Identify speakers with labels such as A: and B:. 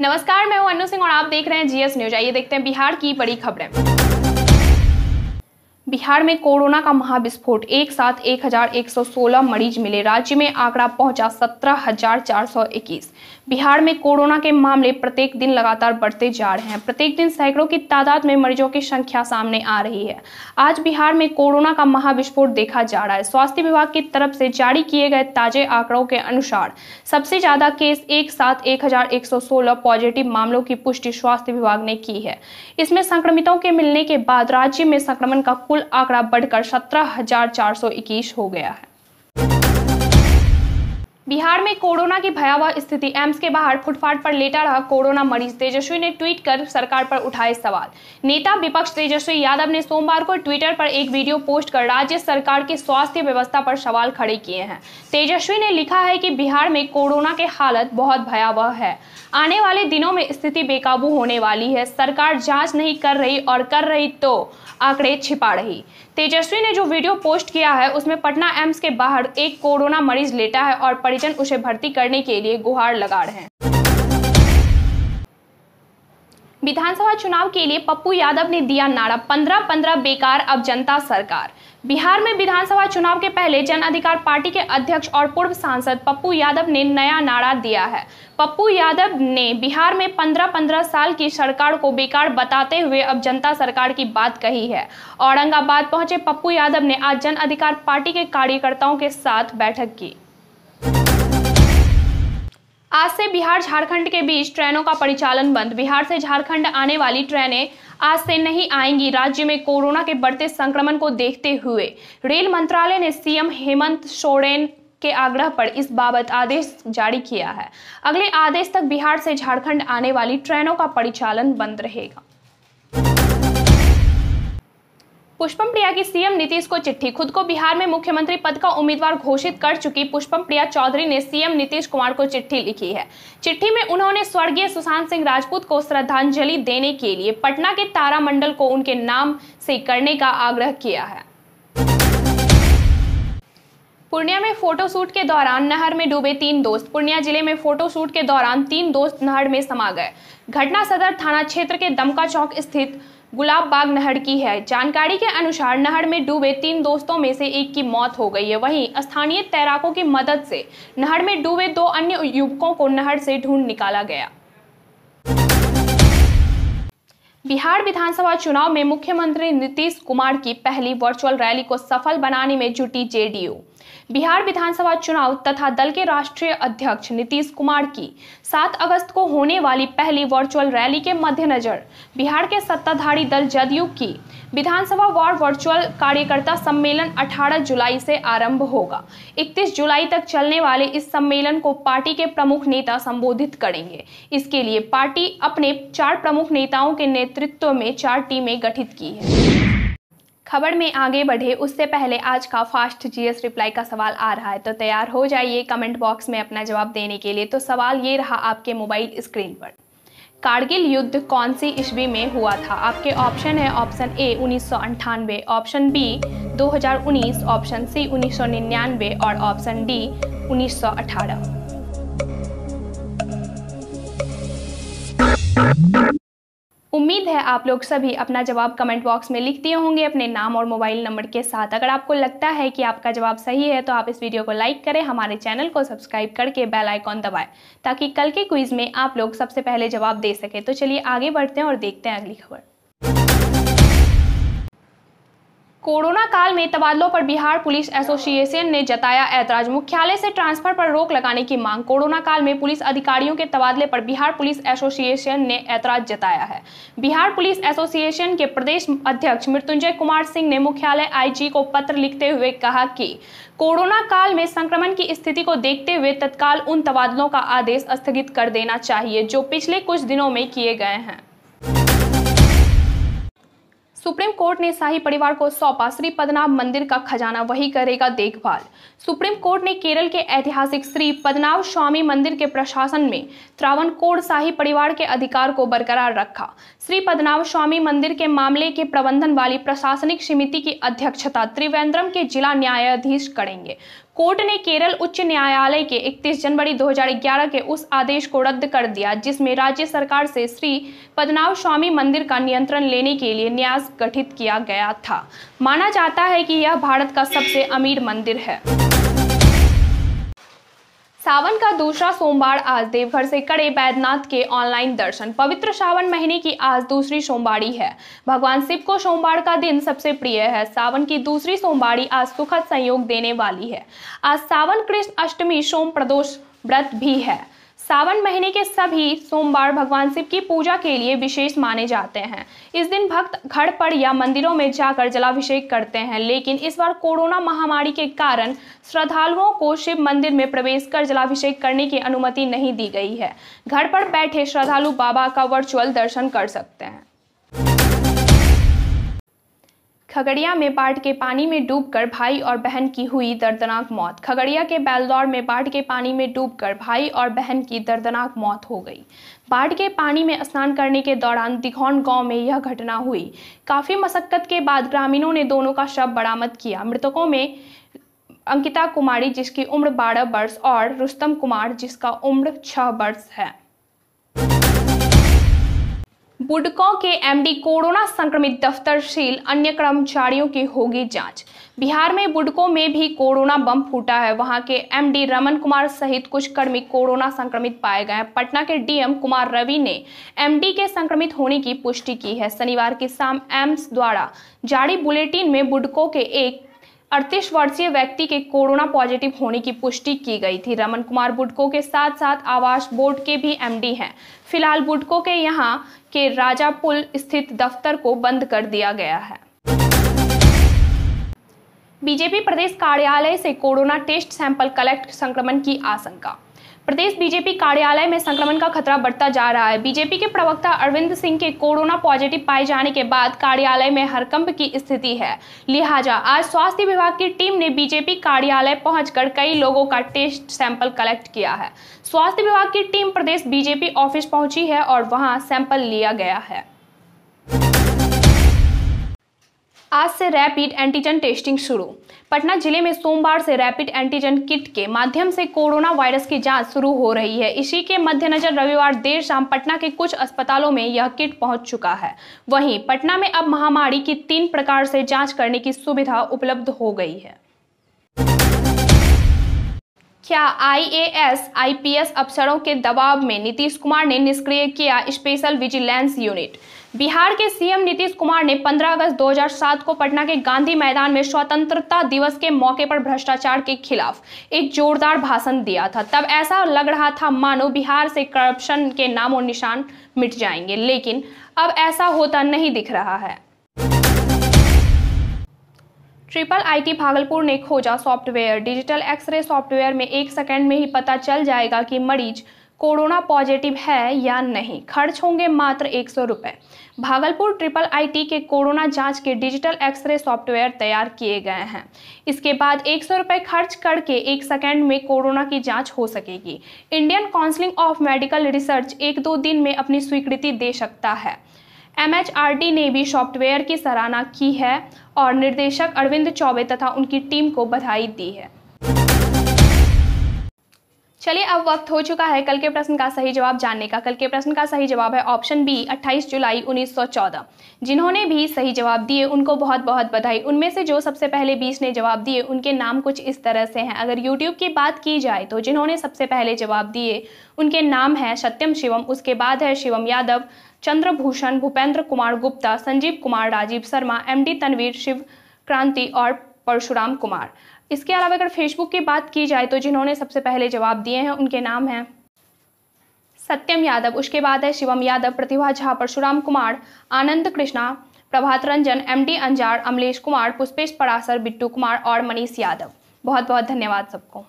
A: नमस्कार, मैं हूँ अनु सिंह और आप देख रहे हैं जीएस न्यूज़। आइए देखते हैं बिहार की बड़ी खबरें। बिहार में कोरोना का महाविस्फोट। एक साथ 1116 मरीज़ मिले। राज्य में आंकड़ा पहुँचा 17,421 बिहार में कोरोना के मामले प्रत्येक दिन लगातार बढ़ते जा रहे हैं। प्रत्येक दिन सैकड़ों की तादाद में मरीजों की संख्या सामने आ रही है। आज बिहार में कोरोना का महाविस्फोट देखा जा रहा है। स्वास्थ्य विभाग की तरफ़ से जारी किए गए ताजे आंकड़ों के अनुसार सबसे ज़्यादा केस एक साथ एक पॉजिटिव मामलों की पुष्टि स्वास्थ्य विभाग ने की है। इसमें संक्रमितों के मिलने के बाद राज्य में संक्रमण का कुल आंकड़ा बढ़कर सत्रह हो गया है। बिहार में कोरोना की भयावह स्थिति, एम्स के बाहर फुटपाथ पर लेटा रहा कोरोना मरीज़ तेजस्वी ने ट्वीट कर सरकार पर उठाए सवाल। नेता विपक्ष तेजस्वी यादव ने सोमवार को ट्विटर पर एक वीडियो पोस्ट कर राज्य सरकार की स्वास्थ्य व्यवस्था पर सवाल खड़े किए हैं। तेजस्वी ने लिखा है कि बिहार में कोरोना के हालत बहुत भयावह है। आने वाले दिनों में स्थिति बेकाबू होने वाली है। सरकार जाँच नहीं कर रही और कर रही तो आंकड़े छिपा रही। तेजस्वी ने जो वीडियो पोस्ट किया है, उसमें पटना एम्स के बाहर एक कोरोना मरीज़ लेटा है और परिजन उसे भर्ती करने के लिए गुहार लगा रहे हैं। विधानसभा चुनाव के लिए पप्पू यादव ने दिया नारा पंद्रह पंद्रह बेकार, अब जनता सरकार। बिहार में विधानसभा चुनाव के पहले जन अधिकार पार्टी के अध्यक्ष और पूर्व सांसद पप्पू यादव ने नया नारा दिया है। पप्पू यादव ने बिहार में पंद्रह पंद्रह साल की सरकार को बेकार बताते हुए अब जनता सरकार की बात कही है। औरंगाबाद पहुँचे पप्पू यादव ने आज जन अधिकार पार्टी के कार्यकर्ताओं के साथ बैठक की। आज से बिहार झारखंड के बीच ट्रेनों का परिचालन बंद। बिहार से झारखंड आने वाली ट्रेनें आज से नहीं आएँगी। राज्य में कोरोना के बढ़ते संक्रमण को देखते हुए रेल मंत्रालय ने सीएम हेमंत सोरेन के आग्रह पर इस बाबत आदेश जारी किया है। अगले आदेश तक बिहार से झारखंड आने वाली ट्रेनों का परिचालन बंद रहेगा। पुष्पम प्रिया की सीएम नीतीश को चिट्ठी। खुद को बिहार में मुख्यमंत्री पद का उम्मीदवार घोषित कर चुकी पुष्पम प्रिया चौधरी ने सीएम नीतीश कुमार को चिट्ठी लिखी है। चिट्ठी में उन्होंने स्वर्गीय सुशांत सिंह राजपूत को श्रद्धांजलि देने के लिए पटना के तारा मंडल को उनके नाम से करने का आग्रह किया है। पूर्णिया में फोटोशूट के दौरान नहर में डूबे तीन दोस्त। पूर्णिया ज़िले में फोटोशूट के दौरान तीन दोस्त नहर में समा गए। घटना सदर थाना क्षेत्र के दमका चौक स्थित गुलाब बाग नहर की है। जानकारी के अनुसार नहर में डूबे तीन दोस्तों में से एक की मौत हो गई है। वहीं स्थानीय तैराकों की मदद से नहर में डूबे दो अन्य युवकों को नहर से ढूंढ निकाला गया। बिहार विधानसभा चुनाव में मुख्यमंत्री नीतीश कुमार की पहली वर्चुअल रैली को सफल बनाने में जुटी जेडीयू। बिहार विधानसभा चुनाव तथा दल के राष्ट्रीय अध्यक्ष नीतीश कुमार की 7 अगस्त को होने वाली पहली वर्चुअल रैली के मद्देनजर बिहार के सत्ताधारी दल जदयू की विधानसभा वार वर्चुअल कार्यकर्ता सम्मेलन 18 जुलाई से आरंभ होगा। 31 जुलाई तक चलने वाले इस सम्मेलन को पार्टी के प्रमुख नेता संबोधित करेंगे। इसके लिए पार्टी अपने चार प्रमुख नेताओं के नेतृत्व में चार टीमें गठित की है। खबर में आगे बढ़े, उससे पहले आज का फास्ट जीएस रिप्लाई का सवाल आ रहा है। तो तैयार हो जाइए कमेंट बॉक्स में अपना जवाब देने के लिए। तो सवाल ये रहा आपके मोबाइल स्क्रीन पर। कारगिल युद्ध कौन सी ईस्वी में हुआ था? आपके ऑप्शन है ऑप्शन ए, उन्नीस ऑप्शन बी 2019 ऑप्शन सी, उन्नीस सौ निन्यानवे और ऑप्शन डी 1918 उम्मीद है आप लोग सभी अपना जवाब कमेंट बॉक्स में लिख दिए होंगे, अपने नाम और मोबाइल नंबर के साथ। अगर आपको लगता है कि आपका जवाब सही है तो आप इस वीडियो को लाइक करें, हमारे चैनल को सब्सक्राइब करके बेल आइकॉन दबाएँ, ताकि कल के क्विज में आप लोग सबसे पहले जवाब दे सके। तो चलिए आगे बढ़ते हैं और देखते हैं अगली खबर। कोरोना काल में तबादलों पर बिहार पुलिस एसोसिएशन ने जताया ऐतराज। मुख्यालय से ट्रांसफ़र पर रोक लगाने की मांग। कोरोना काल में पुलिस अधिकारियों के तबादले पर बिहार पुलिस एसोसिएशन ने ऐतराज जताया है। बिहार पुलिस एसोसिएशन के प्रदेश अध्यक्ष मृत्युंजय कुमार सिंह ने मुख्यालय आईजी को पत्र लिखते हुए कहा कि कोरोना काल में संक्रमण की स्थिति को देखते हुए तत्काल उन तबादलों का आदेश स्थगित कर देना चाहिए जो पिछले कुछ दिनों में किए गए हैं। सुप्रीम कोर्ट ने शाही परिवार को सौंपा। श्री पद्मनाभ मंदिर का खजाना वही करेगा देखभाल। सुप्रीम कोर्ट ने केरल के ऐतिहासिक श्री पद्मनाभ स्वामी मंदिर के प्रशासन में त्रावणकोर शाही परिवार के अधिकार को बरकरार रखा। श्री पद्मनाभ स्वामी मंदिर के मामले के प्रबंधन वाली प्रशासनिक समिति की अध्यक्षता त्रिवेंद्रम के जिला न्यायाधीश करेंगे। कोर्ट ने केरल उच्च न्यायालय के 31 जनवरी 2011 के उस आदेश को रद्द कर दिया, जिसमें राज्य सरकार से श्री पदनाव स्वामी मंदिर का नियंत्रण लेने के लिए न्यास गठित किया गया था। माना जाता है कि यह भारत का सबसे अमीर मंदिर है। सावन का दूसरा सोमवार आज देवघर से कड़े बैद्यनाथ के ऑनलाइन दर्शन। पवित्र सावन महीने की आज दूसरी सोमवारी है। भगवान शिव को सोमवार का दिन सबसे प्रिय है। सावन की दूसरी सोमवारी आज सुखद संयोग देने वाली है। आज सावन कृष्ण अष्टमी सोम प्रदोष व्रत भी है। सावन महीने के सभी सोमवार भगवान शिव की पूजा के लिए विशेष माने जाते हैं। इस दिन भक्त घर पर या मंदिरों में जाकर जलाभिषेक करते हैं, लेकिन इस बार कोरोना महामारी के कारण श्रद्धालुओं को शिव मंदिर में प्रवेश कर जलाभिषेक करने की अनुमति नहीं दी गई है। घर पर बैठे श्रद्धालु बाबा का वर्चुअल दर्शन कर सकते हैं। खगड़िया में बाढ़ के पानी में डूबकर भाई और बहन की हुई दर्दनाक मौत। खगड़िया के बैलदौर में बाढ़ के पानी में डूबकर भाई और बहन की दर्दनाक मौत हो गई। बाढ़ के पानी में स्नान करने के दौरान दिघौन गाँव में यह घटना हुई। काफ़ी मशक्कत के बाद ग्रामीणों ने दोनों का शव बरामद किया। मृतकों में अंकिता कुमारी जिसकी उम्र 12 वर्ष और रुस्तम कुमार जिसका उम्र छह वर्ष है। बुडको के एमडी कोरोना संक्रमित दफ्तरशील अन्य कर्मचारियों की होगी जाँच। बिहार में बुडको में भी कोरोना बम फूटा है। वहाँ के एमडी रमन कुमार सहित कुछ कर्मी कोरोना संक्रमित पाए गए हैं। पटना के डीएम कुमार रवि ने एमडी के संक्रमित होने की पुष्टि की है। शनिवार की शाम एम्स द्वारा जारी बुलेटिन में बुडको के एक अड़तीस वर्षीय व्यक्ति के कोरोना पॉजिटिव होने की पुष्टि की गई थी। रमन कुमार बुडको के साथ साथ आवास बोर्ड के भी एमडी हैं। फ़िलहाल बुडको के यहाँ के राजा पुल स्थित दफ्तर को बंद कर दिया गया है। बीजेपी प्रदेश कार्यालय से कोरोना टेस्ट सैंपल कलेक्ट संक्रमण की आशंका। प्रदेश बीजेपी कार्यालय में संक्रमण का खतरा बढ़ता जा रहा है। बीजेपी के प्रवक्ता अरविंद सिंह के कोरोना पॉजिटिव पाए जाने के बाद कार्यालय में हरकंप की स्थिति है। लिहाजा आज स्वास्थ्य विभाग की टीम ने बीजेपी कार्यालय पहुंचकर कई लोगों का टेस्ट सैंपल कलेक्ट किया है। स्वास्थ्य विभाग की टीम प्रदेश बीजेपी ऑफ़िस पहुँची है और वहाँ सैंपल लिया गया है। आज से रैपिड एंटीजन टेस्टिंग शुरू। पटना ज़िले में सोमवार से रैपिड एंटीजन किट के माध्यम से कोरोना वायरस की जाँच शुरू हो रही है। इसी के मद्देनजर रविवार देर शाम पटना के कुछ अस्पतालों में यह किट पहुँच चुका है। वहीं पटना में अब महामारी की तीन प्रकार से जाँच करने की सुविधा उपलब्ध हो गई है। क्या आईएएस आईपीएस अफसरों के दबाव में नीतीश कुमार ने निष्क्रिय किया स्पेशल विजिलेंस यूनिट? बिहार के सीएम नीतीश कुमार ने 15 अगस्त 2007 को पटना के गांधी मैदान में स्वतंत्रता दिवस के मौके पर भ्रष्टाचार के खिलाफ एक जोरदार भाषण दिया था। तब ऐसा लग रहा था, मानो बिहार से करप्शन के नामो निशान मिट जाएँगे, लेकिन अब ऐसा होता नहीं दिख रहा है। ट्रिपल आईटी भागलपुर ने खोजा सॉफ्टवेयर। डिजिटल एक्सरे सॉफ्टवेयर में एक सेकंड में ही पता चल जाएगा कि मरीज़ कोरोना पॉजिटिव है या नहीं। खर्च होंगे मात्र एक सौ रुपये भागलपुर ट्रिपल आईटी के कोरोना जाँच के डिजिटल एक्सरे सॉफ्टवेयर तैयार किए गए हैं। इसके बाद एक सौ रुपये खर्च करके एक सेकेंड में कोरोना की जाँच हो सकेगी। Indian counselling of medical research एक दो दिन में अपनी स्वीकृति दे सकता है। एमएचआरडी ने भी सॉफ्टवेयर की सराहना की है। और निर्देशक अरविंद चौबे तथा उनकी टीम को बधाई दी है। चलिए, अब वक्त हो चुका है कल के प्रश्न का सही जवाब जानने का। कल के प्रश्न का सही जवाब है ऑप्शन बी 28 जुलाई 1914 जिन्होंने भी सही जवाब दिए, उनको बहुत बहुत बधाई। उनमें से जो सबसे पहले 20 ने जवाब दिए, उनके नाम कुछ इस तरह से हैं। अगर यूट्यूब की बात की जाए तो जिन्होंने सबसे पहले जवाब दिए, उनके नाम है सत्यम शिवम, उसके बाद है शिवम यादव, चंद्रभूषण, भूपेंद्र कुमार गुप्ता, संजीव कुमार, राजीव शर्मा एम तनवीर, शिव क्रांति और परशुराम कुमार। इसके अलावा अगर फेसबुक की बात की जाए तो जिन्होंने सबसे पहले जवाब दिए हैं, उनके नाम हैं सत्यम यादव, उसके बाद है शिवम यादव, प्रतिभा झा, परशुराम कुमार, आनंद कृष्णा, प्रभात रंजन एम डी अंजार, अमलेश कुमार, पुष्पेश परासर, बिट्टू कुमार और मनीष यादव। बहुत बहुत धन्यवाद सबको।